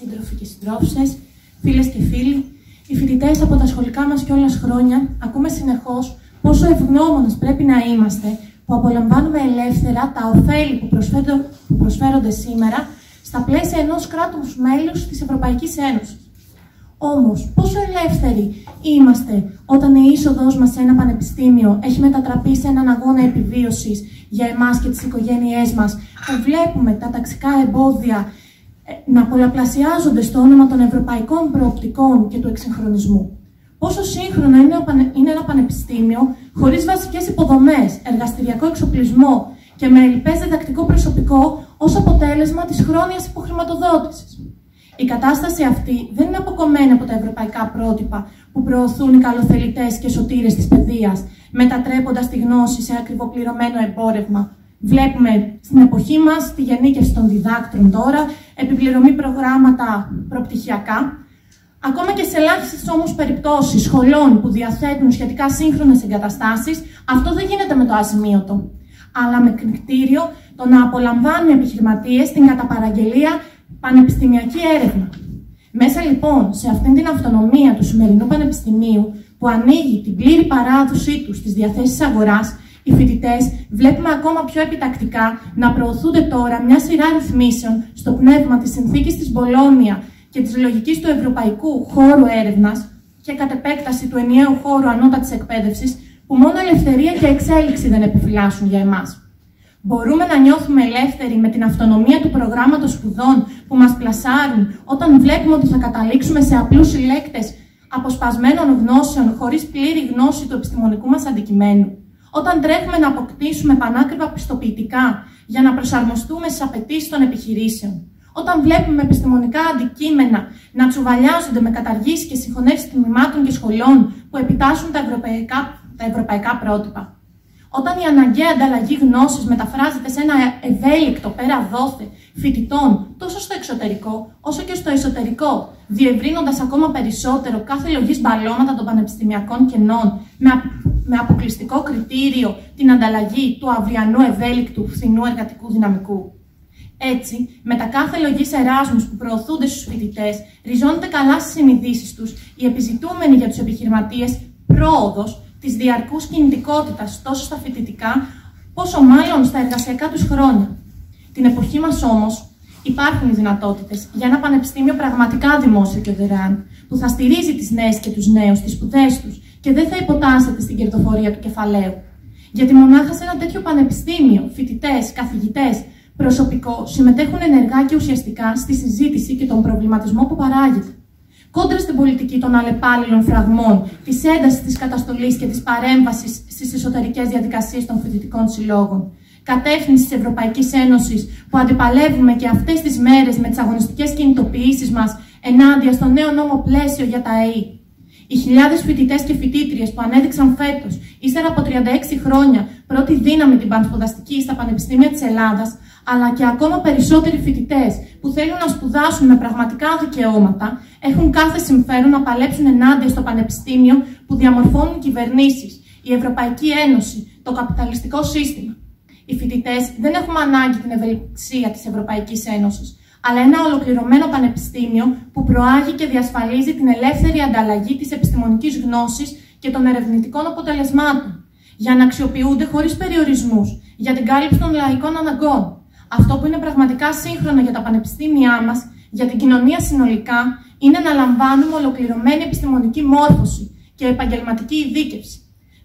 σύντροφοι και συντρόφισε, φίλες και φίλοι, οι φοιτητές από τα σχολικά μας κιόλας χρόνια ακούμε συνεχώς πόσο ευγνώμονες πρέπει να είμαστε που απολαμβάνουμε ελεύθερα τα ωφέλη που προσφέρονται, που προσφέρονται σήμερα στα πλαίσια ενός κράτους μέλους της Ευρωπαϊκής Ένωσης. Όμως, πόσο ελεύθεροι είμαστε όταν η είσοδός μας σε ένα πανεπιστήμιο έχει μετατραπεί σε έναν αγώνα επιβίωσης για εμάς και τις οικογένειές μας, που βλέπουμε τα ταξικά εμπόδια ε, να πολλαπλασιάζονται στο όνομα των ευρωπαϊκών προοπτικών και του εξυγχρονισμού. Πόσο σύγχρονο είναι ένα πανεπιστήμιο χωρίς βασικές υποδομές, εργαστηριακό εξοπλισμό και με ελληπές διδακτικό προσωπικό ως αποτέλεσμα της χρόνιας υποχρηματοδότησης. Η κατάσταση αυτή δεν είναι αποκομμένη από τα ευρωπαϊκά πρότυπα που προωθούν οι καλοθελητές και σωτήρες της παιδείας, μετατρέποντας τη γνώση σε ακριβοπληρωμένο εμπόρευμα. Βλέπουμε στην εποχή μας τη γενίκευση των διδάκτρων τώρα, επιπληρωμή προγράμματα προπτυχιακά, Ακόμα και σε ελάχιστες όμως περιπτώσεις σχολών που διαθέτουν σχετικά σύγχρονες εγκαταστάσεις, αυτό δεν γίνεται με το ασημείωτο. Αλλά με κριτήριο το να απολαμβάνουν οι επιχειρηματίες την καταπαραγγελία πανεπιστημιακή έρευνα. Μέσα λοιπόν σε αυτήν την αυτονομία του σημερινού πανεπιστημίου που ανοίγει την πλήρη παράδοσή του στις διαθέσεις αγοράς, οι φοιτητές βλέπουμε ακόμα πιο επιτακτικά να προωθούνται τώρα μια σειρά ρυθμίσεων στο πνεύμα της συνθήκης της Μπολόνια και της λογικής του ευρωπαϊκού χώρου έρευνας και κατ' επέκταση του ενιαίου χώρου ανώτατης εκπαίδευσης, που μόνο ελευθερία και εξέλιξη δεν επιφυλάσσουν για εμάς. Μπορούμε να νιώθουμε ελεύθεροι με την αυτονομία του προγράμματος σπουδών που μας πλασάρουν όταν βλέπουμε ότι θα καταλήξουμε σε απλούς συλλέκτες αποσπασμένων γνώσεων χωρίς πλήρη γνώση του επιστημονικού μας αντικειμένου. Όταν τρέχουμε να αποκτήσουμε πανάκριβα πιστοποιητικά για να προσαρμοστούμε στις απαιτήσεις των επιχειρήσεων. Όταν βλέπουμε επιστημονικά αντικείμενα να τσουβαλιάζονται με καταργήσεις και συγχωνεύσεις τμήματων και σχολών που επιτάσσουν τα ευρωπαϊκά, τα ευρωπαϊκά πρότυπα. Όταν η αναγκαία ανταλλαγή γνώσης μεταφράζεται σε ένα ευέλικτο πέρα δόθε φοιτητών τόσο στο εξωτερικό όσο και στο εσωτερικό, διευρύνοντας ακόμα περισσότερο κάθε λογής μπαλώματα των πανεπιστημιακών κενών με, με αποκλειστικό κριτήριο την ανταλλαγή του αυριανού ευέλικτου φθηνού εργατικού δυναμικού. Έτσι, με τα κάθε λογής εράσμους που προωθούνται στους φοιτητές, ριζώνεται καλά στις συνειδήσεις τους η επιζητούμενη για τους επιχειρηματίες πρόοδος της διαρκούς κινητικότητας τόσο στα φοιτητικά, πόσο μάλλον στα εργασιακά τους χρόνια. Την εποχή μας όμως, υπάρχουν οι δυνατότητες για ένα πανεπιστήμιο πραγματικά δημόσιο και δωρεάν, που θα στηρίζει τις νέες και τους νέους στι σπουδές τους και δεν θα υποτάσσεται στην κερδοφορία του κεφαλαίου. Γιατί μονάχα σε ένα τέτοιο πανεπιστήμιο, φοιτητές, καθηγητές, προσωπικό συμμετέχουν ενεργά και ουσιαστικά στη συζήτηση και τον προβληματισμό που παράγεται. Κόντρα στην πολιτική των αλλεπάλληλων φραγμών, της έντασης της καταστολής και της παρέμβασης στις εσωτερικές διαδικασίες των φοιτητικών συλλόγων, κατεύθυνση της Ευρωπαϊκής Ένωσης που αντιπαλεύουμε και αυτές τις μέρες με τις αγωνιστικές κινητοποιήσεις μας ενάντια στο νέο νόμο πλαίσιο για τα ΑΕΗ. Οι χιλιάδες φοιτητές και φοιτήτριες που ανέδειξαν φέτος, ύστερα από 36 χρόνια, πρώτη δύναμη την πανσπουδαστική στα πανεπιστήμια της Ελλάδας, αλλά και ακόμα περισσότεροι φοιτητές που θέλουν να σπουδάσουν με πραγματικά δικαιώματα, έχουν κάθε συμφέρον να παλέψουν ενάντια στο πανεπιστήμιο που διαμορφώνουν οι κυβερνήσεις, η Ευρωπαϊκή Ένωση, το καπιταλιστικό σύστημα. Οι φοιτητές δεν έχουμε ανάγκη την ευελιξία της Ευρωπαϊκής Ένωσης, αλλά ένα ολοκληρωμένο πανεπιστήμιο που προάγει και διασφαλίζει την ελεύθερη ανταλλαγή της επιστημονικής γνώσης και των ερευνητικών αποτελεσμάτων, για να αξιοποιούνται χωρίς περιορισμούς για την κάλυψη των λαϊκών αναγκών, αυτό που είναι πραγματικά σύγχρονο για τα πανεπιστήμια μας, για την κοινωνία συνολικά, είναι να λαμβάνουμε ολοκληρωμένη επιστημονική μόρφωση και επαγγελματική ειδίκευση.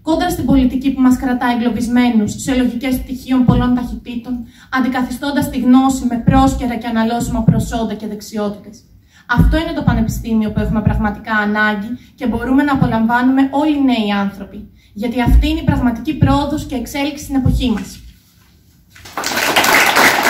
Κόντρα στην πολιτική που μας κρατάει εγκλωβισμένους σε λογικές πτυχίων πολλών ταχυτήτων, αντικαθιστώντας τη γνώση με πρόσκαιρα και αναλώσιμα προσόντα και δεξιότητες. Αυτό είναι το πανεπιστήμιο που έχουμε πραγματικά ανάγκη και μπορούμε να απολαμβάνουμε όλοι οι νέοι άνθρωποι. Γιατί αυτή είναι η πραγματική πρόοδος και εξέλιξη στην εποχή μας.